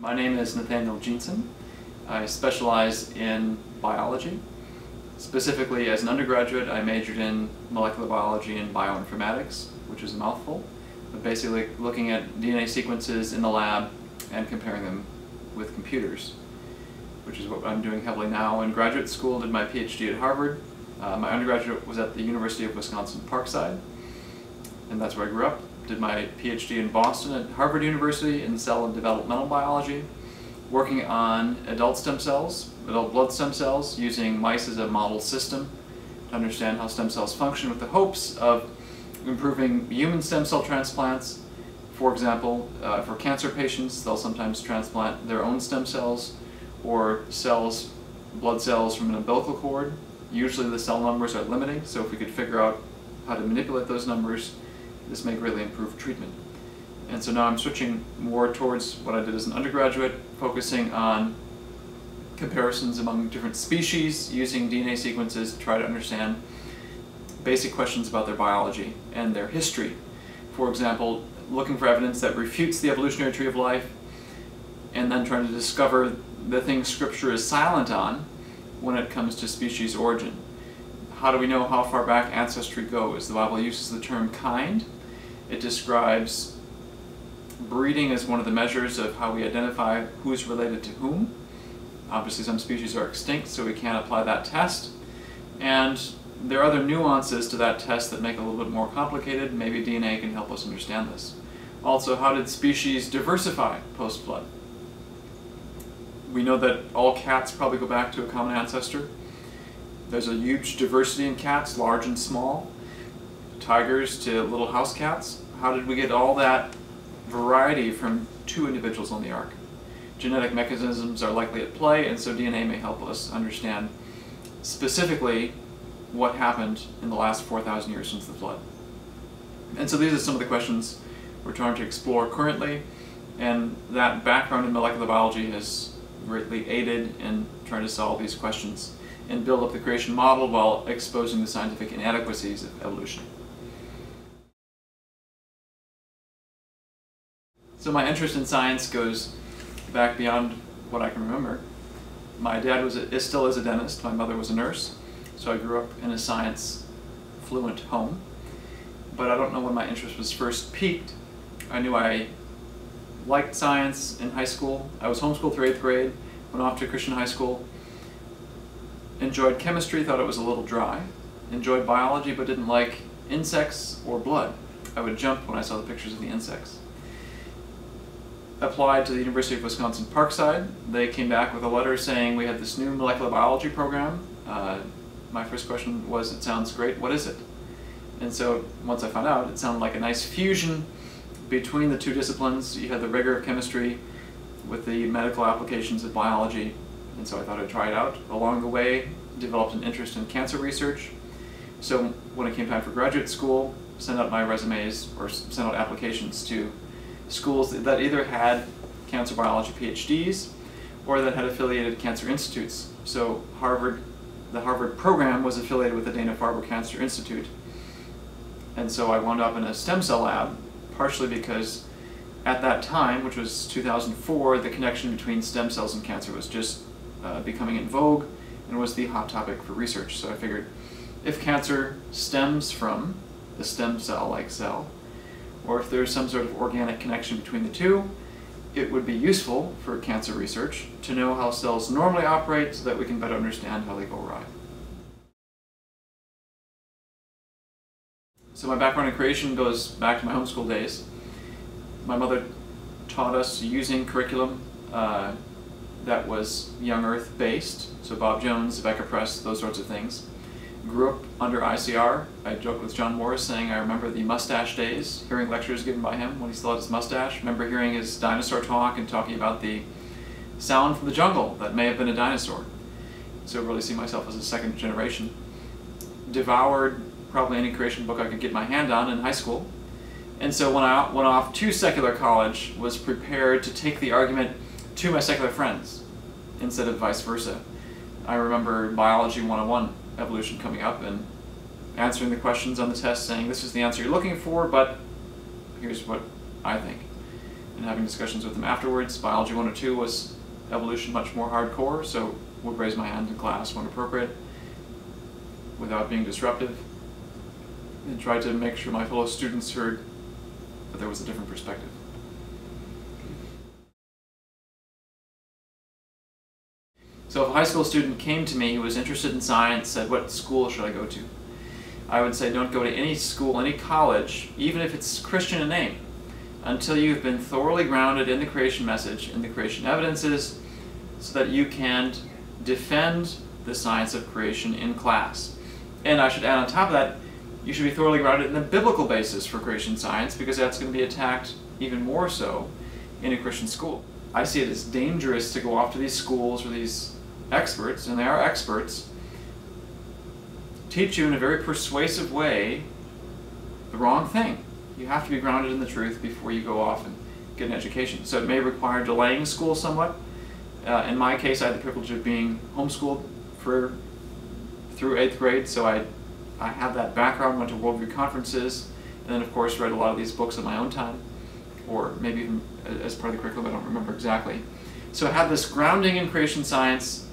My name is Nathaniel Jeanson. I specialize in biology. Specifically, as an undergraduate, I majored in molecular biology and bioinformatics, which is a mouthful, but basically looking at DNA sequences in the lab and comparing them with computers, which is what I'm doing heavily now. In graduate school, did my PhD at Harvard. Uh, my undergraduate was at the University of Wisconsin-Parkside, and that's where I grew up did my PhD in Boston at Harvard University in cell and developmental biology, working on adult stem cells, adult blood stem cells, using mice as a model system to understand how stem cells function with the hopes of improving human stem cell transplants. For example, uh, for cancer patients, they'll sometimes transplant their own stem cells or cells, blood cells from an umbilical cord. Usually the cell numbers are limiting, so if we could figure out how to manipulate those numbers, this may greatly improve treatment. And so now I'm switching more towards what I did as an undergraduate, focusing on comparisons among different species using DNA sequences to try to understand basic questions about their biology and their history. For example, looking for evidence that refutes the evolutionary tree of life and then trying to discover the things scripture is silent on when it comes to species origin. How do we know how far back ancestry goes? The Bible uses the term kind it describes breeding as one of the measures of how we identify who's related to whom. Obviously some species are extinct, so we can't apply that test. And there are other nuances to that test that make it a little bit more complicated. Maybe DNA can help us understand this. Also, how did species diversify post-flood? We know that all cats probably go back to a common ancestor. There's a huge diversity in cats, large and small tigers to little house cats. How did we get all that variety from two individuals on the ark? Genetic mechanisms are likely at play, and so DNA may help us understand specifically what happened in the last 4,000 years since the flood. And so these are some of the questions we're trying to explore currently, and that background in molecular biology has greatly aided in trying to solve these questions and build up the creation model while exposing the scientific inadequacies of evolution. So my interest in science goes back beyond what I can remember. My dad was a, is still is a dentist, my mother was a nurse, so I grew up in a science fluent home. But I don't know when my interest was first piqued. I knew I liked science in high school. I was homeschooled through eighth grade, went off to Christian high school, enjoyed chemistry, thought it was a little dry, enjoyed biology but didn't like insects or blood. I would jump when I saw the pictures of the insects applied to the University of Wisconsin-Parkside. They came back with a letter saying we had this new molecular biology program. Uh, my first question was, it sounds great, what is it? And so once I found out, it sounded like a nice fusion between the two disciplines. You had the rigor of chemistry with the medical applications of biology. And so I thought I'd try it out. Along the way, developed an interest in cancer research. So when it came time for graduate school, sent out my resumes or sent out applications to schools that either had cancer biology PhDs or that had affiliated cancer institutes. So Harvard, the Harvard program was affiliated with the Dana-Farber Cancer Institute. And so I wound up in a stem cell lab, partially because at that time, which was 2004, the connection between stem cells and cancer was just uh, becoming in vogue and was the hot topic for research. So I figured if cancer stems from the stem cell-like cell, or if there's some sort of organic connection between the two, it would be useful for cancer research to know how cells normally operate so that we can better understand how they go awry. So my background in creation goes back to my homeschool days. My mother taught us using curriculum uh, that was young earth based, so Bob Jones, Becker Press, those sorts of things grew up under ICR. I joke with John Morris saying I remember the mustache days, hearing lectures given by him when he still had his mustache. remember hearing his dinosaur talk and talking about the sound from the jungle that may have been a dinosaur. So I really see myself as a second generation. Devoured probably any creation book I could get my hand on in high school. And so when I went off to secular college, was prepared to take the argument to my secular friends instead of vice versa. I remember Biology 101 evolution coming up and answering the questions on the test saying this is the answer you're looking for, but here's what I think. and having discussions with them afterwards. Biology 102 was evolution much more hardcore, so would raise my hand in class when appropriate without being disruptive and tried to make sure my fellow students heard that there was a different perspective. So if a high school student came to me who was interested in science, said, what school should I go to? I would say don't go to any school, any college, even if it's Christian in name, until you've been thoroughly grounded in the creation message, in the creation evidences, so that you can defend the science of creation in class. And I should add on top of that, you should be thoroughly grounded in the biblical basis for creation science because that's going to be attacked even more so in a Christian school. I see it as dangerous to go off to these schools or these experts, and they are experts, teach you in a very persuasive way the wrong thing. You have to be grounded in the truth before you go off and get an education. So it may require delaying school somewhat. Uh, in my case, I had the privilege of being homeschooled for through eighth grade, so I I have that background, went to worldview conferences, and then of course read a lot of these books in my own time, or maybe even as part of the curriculum, I don't remember exactly. So I had this grounding in creation science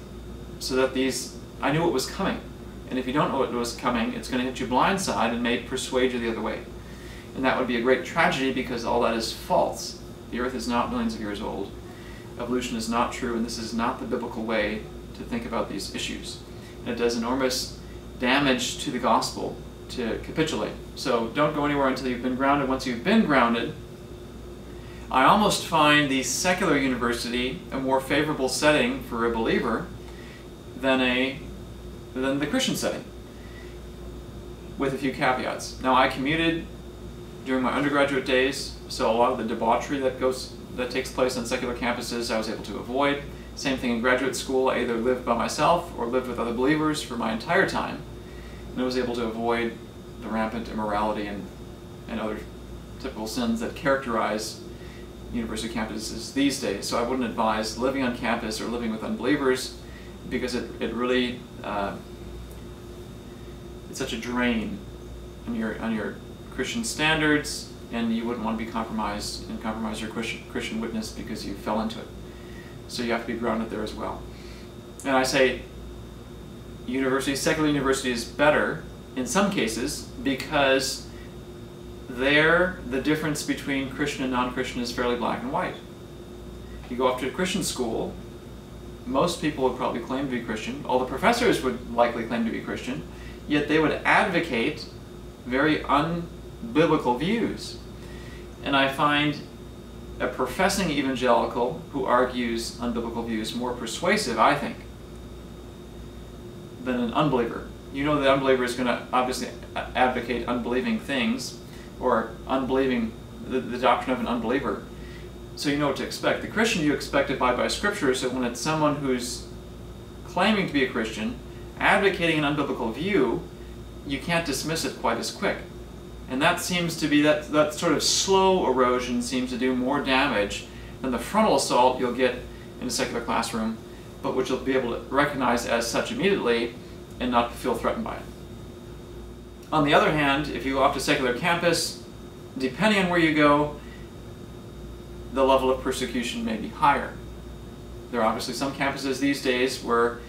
so that these, I knew what was coming. And if you don't know what was coming, it's going to hit you blindside and may persuade you the other way. And that would be a great tragedy because all that is false. The earth is not millions of years old. Evolution is not true, and this is not the biblical way to think about these issues. And it does enormous damage to the gospel to capitulate. So don't go anywhere until you've been grounded. Once you've been grounded, I almost find the secular university a more favorable setting for a believer than a than the Christian setting, with a few caveats. Now I commuted during my undergraduate days, so a lot of the debauchery that goes that takes place on secular campuses I was able to avoid. Same thing in graduate school, I either lived by myself or lived with other believers for my entire time, and I was able to avoid the rampant immorality and, and other typical sins that characterize university campuses these days. So I wouldn't advise living on campus or living with unbelievers because it, it really uh, it's such a drain on your on your Christian standards and you wouldn't want to be compromised and compromise your Christian, Christian witness because you fell into it. So you have to be grounded there as well. And I say university, secular university is better in some cases because there the difference between Christian and non-Christian is fairly black and white. You go off to a Christian school, most people would probably claim to be Christian, all the professors would likely claim to be Christian, yet they would advocate very unbiblical views. And I find a professing evangelical who argues unbiblical views more persuasive, I think, than an unbeliever. You know the unbeliever is going to obviously advocate unbelieving things or unbelieving the, the doctrine of an unbeliever. So you know what to expect. The Christian you expect to by by Scripture, so when it's someone who's claiming to be a Christian, advocating an unbiblical view, you can't dismiss it quite as quick. And that seems to be, that, that sort of slow erosion seems to do more damage than the frontal assault you'll get in a secular classroom, but which you'll be able to recognize as such immediately and not feel threatened by it. On the other hand, if you go off to secular campus, depending on where you go, the level of persecution may be higher. There are obviously some campuses these days where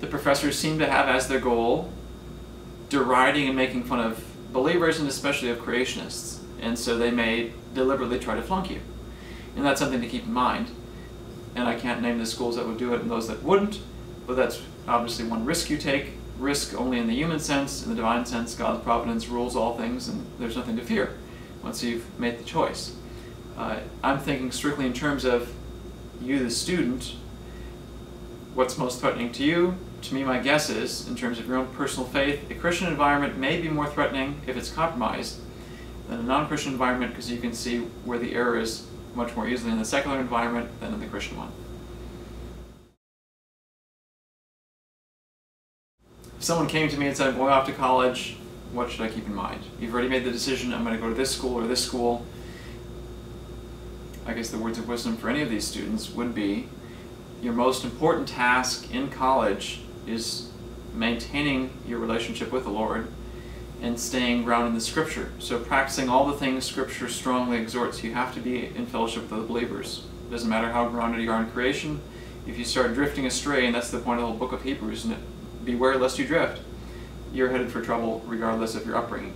the professors seem to have as their goal deriding and making fun of believers and especially of creationists, and so they may deliberately try to flunk you. And that's something to keep in mind. And I can't name the schools that would do it and those that wouldn't, but that's obviously one risk you take. Risk only in the human sense, in the divine sense, God's providence rules all things, and there's nothing to fear once you've made the choice. Uh, I'm thinking strictly in terms of you, the student, what's most threatening to you, to me, my guess is, in terms of your own personal faith, a Christian environment may be more threatening if it's compromised than a non-Christian environment because you can see where the error is much more easily in the secular environment than in the Christian one. If someone came to me and said, I'm going off to college, what should I keep in mind? You've already made the decision, I'm going to go to this school or this school. I guess the words of wisdom for any of these students would be, your most important task in college is maintaining your relationship with the Lord and staying grounded in the scripture. So practicing all the things scripture strongly exhorts. You have to be in fellowship with other believers. It doesn't matter how grounded you are in creation. If you start drifting astray, and that's the point of the book of Hebrews, and beware lest you drift, you're headed for trouble regardless of your upbringing.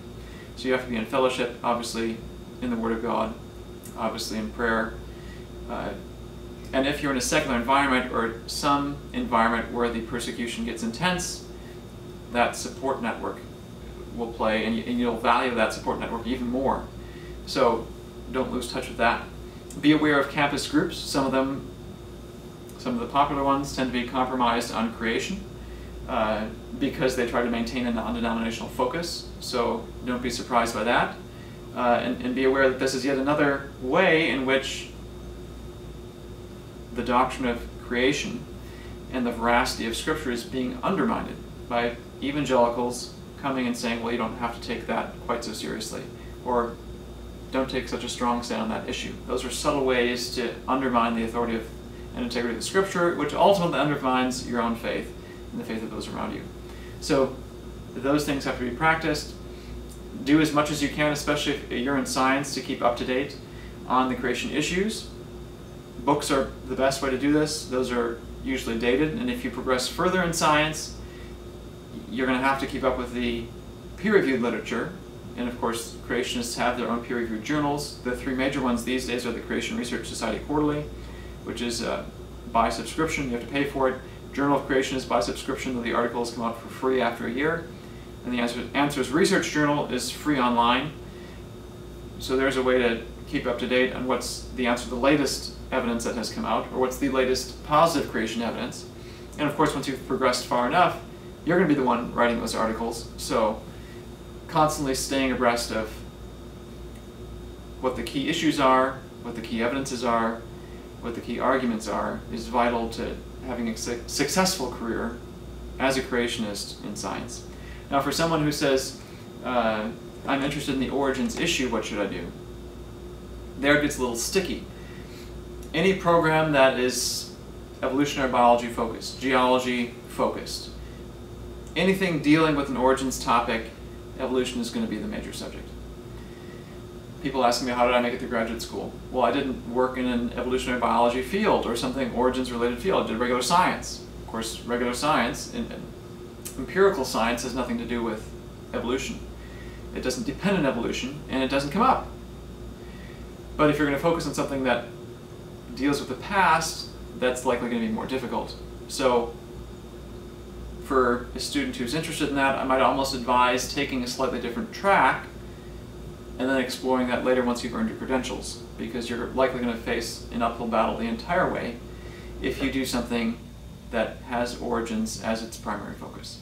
So you have to be in fellowship, obviously, in the Word of God, obviously in prayer. Uh, and if you're in a secular environment or some environment where the persecution gets intense, that support network will play, and, you, will value that support network even more. So don't lose touch with that. Be aware of campus groups. Some of them, some of the popular ones, tend to be compromised on creation uh, because they try to maintain a non-denominational focus. So don't be surprised by that. Uh, and, and be aware that this is yet another way in which the doctrine of creation and the veracity of Scripture is being undermined by evangelicals coming and saying, well, you don't have to take that quite so seriously, or don't take such a strong stand on that issue. Those are subtle ways to undermine the authority of and integrity of the Scripture, which ultimately undermines your own faith and the faith of those around you. So those things have to be practiced. Do as much as you can, especially if you're in science, to keep up to date on the creation issues. Books are the best way to do this. Those are usually dated, and if you progress further in science, you're going to have to keep up with the peer-reviewed literature, and of course creationists have their own peer-reviewed journals. The three major ones these days are the Creation Research Society Quarterly, which is uh, by subscription, you have to pay for it. Journal of Creation is by subscription, though the articles come out for free after a year. And the Answers, Research Journal is free online. So there's a way to keep up to date on what's the answer to the latest evidence that has come out, or what's the latest positive creation evidence. And of course, once you've progressed far enough, you're going to be the one writing those articles. So constantly staying abreast of what the key issues are, what the key evidences are, what the key arguments are, is vital to having a su successful career as a creationist in science. Now for someone who says, uh, I'm interested in the origins issue, what should I do? There it gets a little sticky. Any program that is evolutionary biology focused, geology focused, anything dealing with an origins topic, evolution is going to be the major subject. People ask me, how did I make it through graduate school? Well, I didn't work in an evolutionary biology field or something origins-related field. I did regular science. Of course, regular science, in, empirical science has nothing to do with evolution. It doesn't depend on evolution, and it doesn't come up. But if you're going to focus on something that deals with the past, that's likely going to be more difficult. So for a student who's interested in that, I might almost advise taking a slightly different track and then exploring that later once you've earned your credentials because you're likely going to face an uphill battle the entire way if you do something that has origins as its primary focus.